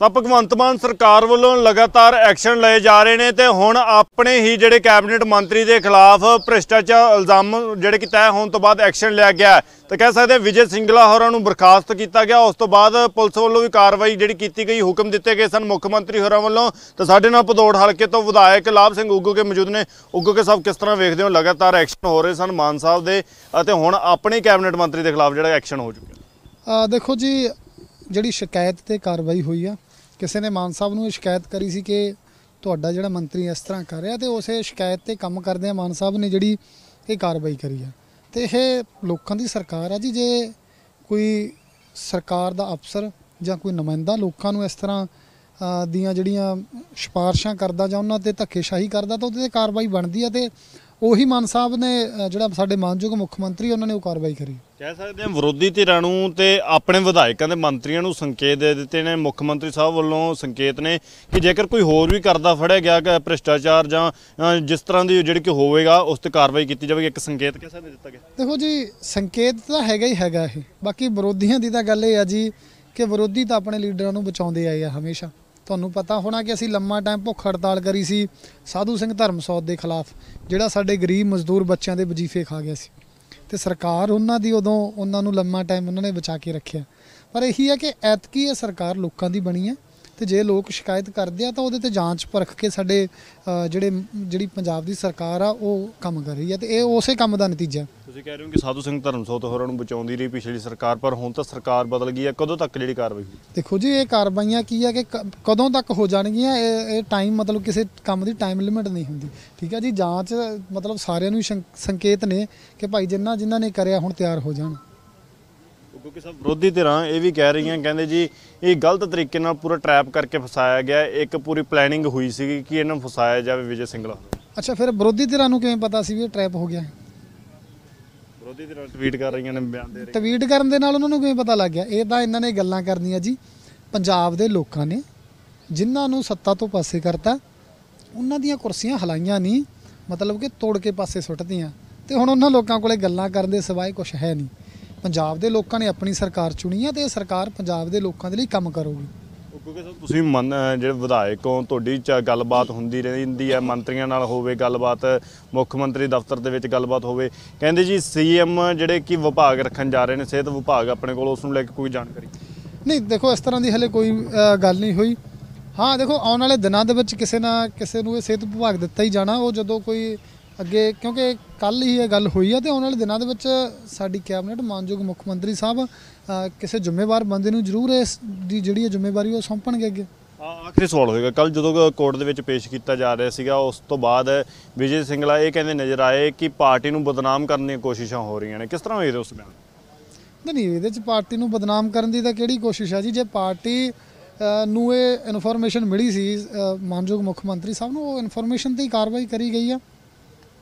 ਤਾਂ ਭਗਵੰਤ ਮਾਨ ਸਰਕਾਰ ਵੱਲੋਂ ਲਗਾਤਾਰ ਐਕਸ਼ਨ ਲਏ ਜਾ ਰਹੇ ਨੇ ਤੇ ਹੁਣ ਆਪਣੇ ਹੀ ਜਿਹੜੇ ਕੈਬਨਿਟ ਮੰਤਰੀ ਦੇ ਖਿਲਾਫ ਭ੍ਰਿਸ਼ਟਾਚਾਰ, ਇਲਜ਼ਾਮ ਜਿਹੜੇ ਕਿ ਤੈਅ ਹੋਣ ਤੋਂ ਬਾਅਦ ਐਕਸ਼ਨ ਲਿਆ ਗਿਆ ਹੈ। ਤਾਂ ਕਹਿ ਸਕਦੇ ਵਿਜੇ ਸਿੰਗਲਾ ਹੋਰਾਂ ਨੂੰ ਬਰਖਾਸਤ ਕੀਤਾ ਗਿਆ। ਉਸ ਤੋਂ ਬਾਅਦ ਪੁਲਿਸ ਵੱਲੋਂ ਵੀ ਕਾਰਵਾਈ ਜਿਹੜੀ ਕੀਤੀ ਗਈ, ਹੁਕਮ ਦਿੱਤੇ ਗਏ ਸਨ ਮੁੱਖ ਮੰਤਰੀ ਹੋਰਾਂ ਵੱਲੋਂ। ਤਾਂ ਸਾਡੇ ਨਾਲ ਭਦੌੜ ਹਲਕੇ ਤੋਂ ਵਿਧਾਇਕ ਲਾਭ ਸਿੰਘ ਉਗੂ ਕੇ ਮੌਜੂਦ ਨੇ। ਉਗੂ ਕੇ ਸਾਹਿਬ ਕਿਸ ਤਰ੍ਹਾਂ ਵੇਖਦੇ ਹੋ? ਲਗਾਤਾਰ ਐਕਸ਼ਨ ਹੋ ਰਹੇ ਸਨ ਮਾਨ ਸਾਹਿਬ ਦੇ ਅਤੇ ਹੁਣ ਆਪਣੇ ਕੈਬਨਿਟ ਮੰਤਰੀ ਦੇ ਖਿਲਾਫ ਜਿਹੜਾ ਐਕਸ਼ਨ ਹੋ ਚੁੱਕਿਆ। ਆ ਦੇਖੋ ਜੀ, ਜਿਹੜੀ ਸ਼ਿਕਾਇਤ ਤੇ ਕਾਰਵਾਈ ਹੋਈ ਆ ਕਿਸੇ ਨੇ ਮਾਨ ਸਾਹਿਬ ਨੂੰ ਇਹ ਸ਼ਿਕਾਇਤ ਕਰੀ ਸੀ ਕਿ ਤੁਹਾਡਾ ਜਿਹੜਾ ਮੰਤਰੀ ਇਸ ਤਰ੍ਹਾਂ ਕਰ ਰਿਹਾ ਤੇ ਉਸੇ ਸ਼ਿਕਾਇਤ ਤੇ ਕੰਮ ਕਰਦੇ ਆ ਮਾਨ ਸਾਹਿਬ ਨੇ ਜਿਹੜੀ ਇਹ ਕਾਰਵਾਈ ਕਰੀ ਆ। ਤੇ ਇਹ ਲੋਕਾਂ ਦੀ ਸਰਕਾਰ ਆ ਜੀ, ਜੇ ਕੋਈ ਸਰਕਾਰ ਦਾ ਅਫਸਰ ਜਾਂ ਕੋਈ ਨੁਮਾਇੰਦਾ ਲੋਕਾਂ ਨੂੰ ਇਸ ਤਰ੍ਹਾਂ ਦੀਆਂ ਜਿਹੜੀਆਂ ਸਿਫਾਰਸ਼ਾਂ ਕਰਦਾ ਜਾਂ ਉਹਨਾਂ ਤੇ ਧੱਕੇਸ਼ਾਹੀ ਕਰਦਾ ਤਾਂ ਉਹਦੇ ਤੇ ਕਾਰਵਾਈ ਬਣਦੀ ਆ ਤੇ ਉਹੀ ਮਾਨ ਸਾਹਿਬ ਨੇ ਜਿਹੜਾ ਸਾਡੇ ਮਾਨਯੋਗ ਮੁੱਖ ਮੰਤਰੀ ਉਹਨਾਂ ਨੇ ਉਹ ਕਾਰਵਾਈ ਕਰੀ। ਕਹਿ ਸਕਦੇ ਹਾਂ ਵਿਰੋਧੀ ਧਿਰਾਂ ਨੂੰ ਤੇ ਆਪਣੇ ਵਿਧਾਇਕਾਂ ਦੇ ਮੰਤਰੀਆਂ ਨੂੰ ਸੰਕੇਤ ਦੇ ਦਿੱਤੇ ਨੇ। ਮੁੱਖ ਮੰਤਰੀ ਸਾਹਿਬ ਵੱਲੋਂ ਸੰਕੇਤ ਨੇ ਕਿ ਜੇਕਰ ਕੋਈ ਹੋਰ ਵੀ ਕਰਦਾ ਫੜਿਆ ਗਿਆ ਕਿ ਭ੍ਰਿਸ਼ਟਾਚਾਰ ਜਾਂ ਜਿਸ ਤਰ੍ਹਾਂ ਦੀ ਜਿਹੜੀ ਕਿ ਹੋਵੇਗਾ ਉਸ ਤੇ ਕਾਰਵਾਈ ਕੀਤੀ ਜਾਵੇਗੀ। ਇੱਕ ਸੰਕੇਤ ਕਹਿ ਸਕਦੇ ਦਿੱਤਾ ਗਿਆ? ਦੇਖੋ ਜੀ ਸੰਕੇਤ ਤਾਂ ਹੈਗਾ ਹੀ ਹੈਗਾ ਇਹ। ਬਾਕੀ ਵਿਰੋਧੀਆਂ ਦੀ ਤਾਂ ਗੱਲ ਇਹ ਆ ਜੀ ਕਿ ਵਿਰੋਧੀ ਤਾਂ ਆਪਣੇ ਲੀਡਰਾਂ ਨੂੰ ਬਚਾਉਂਦੇ ਆਏ ਆ ਹਮੇਸ਼ਾ। ਤੁਹਾਨੂੰ ਪਤਾ ਹੋਣਾ ਕਿ ਅਸੀਂ ਲੰਮਾ ਟਾਈਮ ਭੁੱਖ ਹੜਤਾਲ ਕਰੀ ਸੀ, ਸਾਧੂ ਸਿੰਘ ਧਰਮਸੌਤ ਦੇ ਖਿਲਾਫ, ਜਿਹੜਾ ਸਾਡੇ ਗਰੀਬ ਮਜ਼ਦੂਰ ਬੱਚਿਆਂ ਦੇ ਵਜੀਫੇ ਖਾ ਗਿਆ ਸੀ। ਤੇ ਸਰਕਾਰ ਉਹਨਾਂ ਦੀ ਉਦੋਂ ਉਹਨਾਂ ਨੂੰ ਲੰਮਾ ਟਾਈਮ ਉਹਨਾਂ ਨੇ ਬਚਾ ਕੇ ਰੱਖਿਆ। ਪਰ ਇਹੀ ਹੈ ਕਿ ਐਤਕੀ ਇਹ ਸਰਕਾਰ ਲੋਕਾਂ ਦੀ ਬਣੀ ਹੈ। ਤੇ ਜੇ ਲੋਕ ਸ਼ਿਕਾਇਤ ਕਰਦੇ ਆ ਤਾਂ ਉਹਦੇ ਤੇ ਜਾਂਚ ਪਰਖ ਕੇ ਸਾਡੇ ਜਿਹੜੇ ਜਿਹੜੀ ਪੰਜਾਬ ਦੀ ਸਰਕਾਰ ਆ ਉਹ ਕੰਮ ਕਰ ਰਹੀ ਹੈ ਤੇ ਇਹ ਉਸੇ ਕੰਮ ਦਾ ਨਤੀਜਾ। ਤੁਸੀਂ ਕਹਿ ਰਹੇ ਹੋ ਕਿ ਸਾਧੂ ਸਿੰਘ ਧਰਮਸੋਤ ਹੋਰਾਂ ਨੂੰ ਬਚਾਉਂਦੀ ਰਹੀ ਪਿਛਲੀ ਸਰਕਾਰ ਪਰ ਹੁਣ ਤਾਂ ਸਰਕਾਰ ਬਦਲ ਗਈ ਹੈ ਕਦੋਂ ਤੱਕ ਜਿਹੜੀ ਕਾਰਵਾਈ ਦੇਖੋ ਜੀ ਇਹ ਕਾਰਵਾਈਆਂ ਕੀ ਆ ਕਿ ਕਦੋਂ ਤੱਕ ਹੋ ਜਾਣਗੀਆਂ ਇਹ ਇਹ ਟਾਈਮ ਮਤਲਬ ਕਿਸੇ ਕੰਮ ਦੀ ਟਾਈਮ ਲਿਮਿਟ ਨਹੀਂ ਹੁੰਦੀ। ਠੀਕ ਹੈ ਜੀ ਜਾਂਚ ਮਤਲਬ ਸਾਰਿਆਂ ਨੂੰ ਸੰਕੇਤ ਨੇ ਕਿ ਭਾਈ ਜਿੰਨਾ ਜਿਨ੍ਹਾਂ ਨੇ ਕਰਿਆ ਹੁਣ ਤਿਆਰ ਹੋ ਜਾਣ। ਕਿਉਂਕਿ ਸਭ ਵਿਰੋਧੀ ਧਿਰਾਂ ਇਹ ਵੀ ਕਹਿ ਰਹੀਆਂ ਕਹਿੰਦੇ ਜੀ ਇਹ ਗਲਤ ਤਰੀਕੇ ਨਾਲ ਪੂਰਾ ਟਰੈਪ ਕਰਕੇ ਫਸਾਇਆ ਗਿਆ ਇੱਕ ਪੂਰੀ ਪਲੈਨਿੰਗ ਹੋਈ ਸੀ ਕਿ ਇਹਨਾਂ ਨੂੰ ਫਸਾਇਆ ਜਾਵੇ ਵਿਜੇ ਸਿੰਗਲਾ ਅੱਛਾ ਫਿਰ ਵਿਰੋਧੀ ਧਿਰਾਂ ਨੂੰ ਕਿਵੇਂ ਪਤਾ ਸੀ ਵੀ ਇਹ ਟ੍ਰੈਪ ਹੋ ਗਿਆ? ਵਿਰੋਧੀ ਧਿਰਾਂ ਟਵੀਟ ਕਰ ਰਹੀਆਂ ਨੇ ਬਿਆਨ ਦੇ ਰਹੀਆਂ ਟਵੀਟ ਕਰਨ ਦੇ ਨਾਲ ਉਹਨਾਂ ਨੂੰ ਕਿਵੇਂ ਪਤਾ ਲੱਗ ਗਿਆ? ਇਹ ਤਾਂ ਇਹਨਾਂ ਨੇ ਗੱਲਾਂ ਕਰਨੀਆਂ ਜੀ। ਪੰਜਾਬ ਦੇ ਲੋਕਾਂ ਨੇ ਜਿਨ੍ਹਾਂ ਨੂੰ ਸੱਤਾ ਤੋਂ ਪਾਸੇ ਕਰਤਾ ਉਹਨਾਂ ਦੀਆਂ ਕੁਰਸੀਆਂ ਹਲਾਈਆਂ ਨਹੀਂ ਮਤਲਬ ਕਿ ਤੋੜ ਕੇ ਪਾਸੇ ਸੁੱਟਦੀਆਂ ਤੇ ਹੁਣ ਉਹਨਾਂ ਲੋਕਾਂ ਕੋਲੇ ਗੱਲਾਂ ਕਰਨ ਦੇ ਸਿਵਾਏ ਕੁਝ ਹੈ ਨਹੀਂ। ਪੰਜਾਬ ਦੇ ਲੋਕਾਂ ਨੇ ਆਪਣੀ ਸਰਕਾਰ ਚੁਣੀ ਹੈ ਤੇ ਇਹ ਸਰਕਾਰ ਪੰਜਾਬ ਦੇ ਲੋਕਾਂ ਦੇ ਲਈ ਕੰਮ ਕਰੂਗੀ। ਕਿਉਂਕਿ ਸਰ ਤੁਸੀਂ ਮੰਨ ਜਿਹੜੇ ਵਿਧਾਇਕ ਹੋ ਤੁਹਾਡੀ ਚ ਗੱਲਬਾਤ ਹੁੰਦੀ ਰਹਿੰਦੀ ਹੈ ਮੰਤਰੀਆਂ ਨਾਲ ਹੋਵੇ ਗੱਲਬਾਤ ਮੁੱਖ ਮੰਤਰੀ ਦਫ਼ਤਰ ਦੇ ਵਿੱਚ ਗੱਲਬਾਤ ਹੋਵੇ। ਕਹਿੰਦੇ ਜੀ ਸੀਐਮ ਜਿਹੜੇ ਕਿ ਵਿਭਾਗ ਰੱਖਣ ਜਾ ਰਹੇ ਨੇ ਸਿਹਤ ਵਿਭਾਗ ਆਪਣੇ ਕੋਲ ਉਸ ਨੂੰ ਲੈ ਕੇ ਕੋਈ ਜਾਣਕਾਰੀ? ਨਹੀਂ ਦੇਖੋ ਇਸ ਤਰ੍ਹਾਂ ਦੀ ਹਲੇ ਕੋਈ ਗੱਲ ਨਹੀਂ ਹੋਈ। ਹਾਂ ਦੇਖੋ ਆਉਣ ਵਾਲੇ ਦਿਨਾਂ ਦੇ ਵਿੱਚ ਕਿਸੇ ਨਾ ਕਿਸੇ ਨੂੰ ਇਹ ਸਿਹਤ ਵਿਭਾਗ ਦਿੱਤਾ ਹੀ ਜਾਣਾ। ਉਹ ਜਦੋਂ ਕੋਈ ਅੱਗੇ ਕਿਉਂਕਿ ਕੱਲ ਹੀ ਇਹ ਗੱਲ ਹੋਈ ਆ ਤੇ ਆਉਣ ਵਾਲੇ ਦਿਨਾਂ ਦੇ ਵਿੱਚ ਸਾਡੀ ਕੈਬਨਿਟ ਮਾਨਯੋਗ ਮੁੱਖ ਮੰਤਰੀ ਸਾਹਿਬ ਕਿਸੇ ਜ਼ਿੰਮੇਵਾਰ ਬੰਦੇ ਨੂੰ ਜ਼ਰੂਰ ਇਸ ਦੀ ਜਿਹੜੀ ਜ਼ਿੰਮੇਵਾਰੀ ਉਹ ਸੌਂਪਣਗੇ ਅੱਗੇ। ਆ- ਆਖਰੀ ਸਵਾਲ ਹੋਏਗਾ। ਕੱਲ ਜਦੋਂ ਕੋਰਟ ਦੇ ਵਿੱਚ ਪੇਸ਼ ਕੀਤਾ ਜਾ ਰਿਹਾ ਸੀਗਾ ਉਸ ਤੋਂ ਬਾਅਦ ਵਿਜੇ ਸਿੰਗਲਾ ਇਹ ਕਹਿੰਦੇ ਨਜ਼ਰ ਆਏ ਕਿ ਪਾਰਟੀ ਨੂੰ ਬਦਨਾਮ ਕਰਨ ਦੀਆਂ ਕੋਸ਼ਿਸ਼ਾਂ ਹੋ ਰਹੀਆਂ ਨੇ। ਕਿਸ ਤਰ੍ਹਾਂ ਹੋਏ ਉਸ ਬਿਆਨ? ਨਹੀਂ ਨਹੀਂ ਇਹਦੇ ਚ ਪਾਰਟੀ ਨੂੰ ਬਦਨਾਮ ਕਰਨ ਦੀ ਤਾਂ ਕਿਹੜੀ ਕੋਸ਼ਿਸ਼ ਹੈ ਜੀ? ਜੇ ਪਾਰਟੀ ਨੂੰ ਇਹ ਇਨਫੋਰਮੇਸ਼ਨ ਮਿਲੀ ਸੀ ਮਾਨਯੋਗ ਮੁੱਖ ਮੰਤਰੀ ਸਾਹਿਬ ਨੂੰ ਉਹ ਇਨਫੋਰਮੇਸ਼ਨ ਤੇ ਹੀ ਕਾਰਵਾਈ ਕਰੀ ਗਈ ਆ।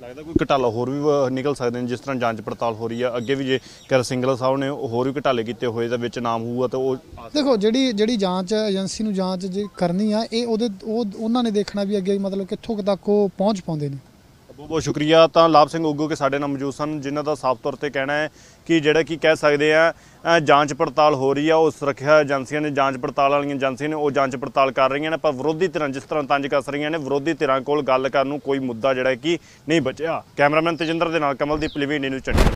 ਲੱਗਦਾ ਕੋਈ ਘਟਾਲਾ ਹੋਰ ਵੀ ਵ- ਨਿਕਲ ਸਕਦੇ ਨੇ, ਜਿਸ ਤਰ੍ਹਾਂ ਜਾਂਚ ਪੜਤਾਲ ਹੋ ਰਹੀ ਆ। ਅੱਗੇ ਵੀ ਜੇ ਕਰ ਸਿੰਗਲਾ ਸਾਹਿਬ ਨੇ ਹੋਰ ਵੀ ਘਟਾਲੇ ਕੀਤੇ ਹੋਏ ਤਾਂ ਵਿੱਚ ਨਾਮ ਹੋਊਗਾ ਤਾਂ ਉਹ ਦੇਖੋ, ਜਿਹੜੀ ਜਿਹੜੀ ਜਾਂਚ ਏਜੰਸੀ ਨੂੰ ਜਾਂਚ ਜੇ ਕਰਨੀ ਆ, ਇਹ ਉਹਦੇ, ਉਹ, ਉਹਨਾਂ ਨੇ ਦੇਖਣਾ ਵੀ ਅੱਗੇ ਮਤਲਬ ਕਿੱਥੋਂ ਕੁ ਤੱਕ ਉਹ ਪਹੁੰਚ ਪਾਉਂਦੇ ਨੇ। ਬਹੁਤ ਬਹੁਤ ਸ਼ੁਕਰੀਆ। ਤਾਂ ਲਾਭ ਸਿੰਘ ਉਗੂ ਕੇ ਸਾਡੇ ਨਾਲ ਮੌਜੂਦ ਸਨ, ਜਿਨ੍ਹਾਂ ਦਾ ਸਾਫ਼ ਤੌਰ ਤੇ ਕਹਿਣਾ ਹੈ ਕਿ ਜਿਹੜਾ ਕਿ ਕਹਿ ਸਕਦੇ ਆ ਜਾਂਚ ਪੜਤਾਲ ਹੋ ਰਹੀ ਆ, ਉਹ ਸੁਰੱਖਿਆ ਏਜੰਸੀਆਂ ਨੇ, ਜਾਂਚ ਪੜਤਾਲ ਵਾਲੀਆਂ ਏਜੰਸੀਆਂ ਨੇ, ਉਹ ਜਾਂਚ ਪੜਤਾਲ ਕਰ ਰਹੀਆਂ ਨੇ, ਪਰ ਵਿਰੋਧੀ ਧਿਰਾਂ ਜਿਸ ਤਰ੍ਹਾਂ ਤੰਜ ਕੱਸ ਰਹੀਆਂ ਨੇ, ਵਿਰੋਧੀ ਧਿਰਾਂ ਕੋਲ ਗੱਲ ਕਰਨ ਨੂੰ ਕੋਈ ਮੁੱਦਾ ਜਿਹੜਾ ਕਿ ਨਹੀਂ ਬਚਿਆ। ਕੈਮਰਾਮੈਨ ਤੇਜਿੰਦਰ ਦੇ ਨਾਲ ਕਮਲਦੀਪ ਲਿਵੀ, ਨਿਊਜ਼ ਚੰਡੀਗੜ੍ਹ।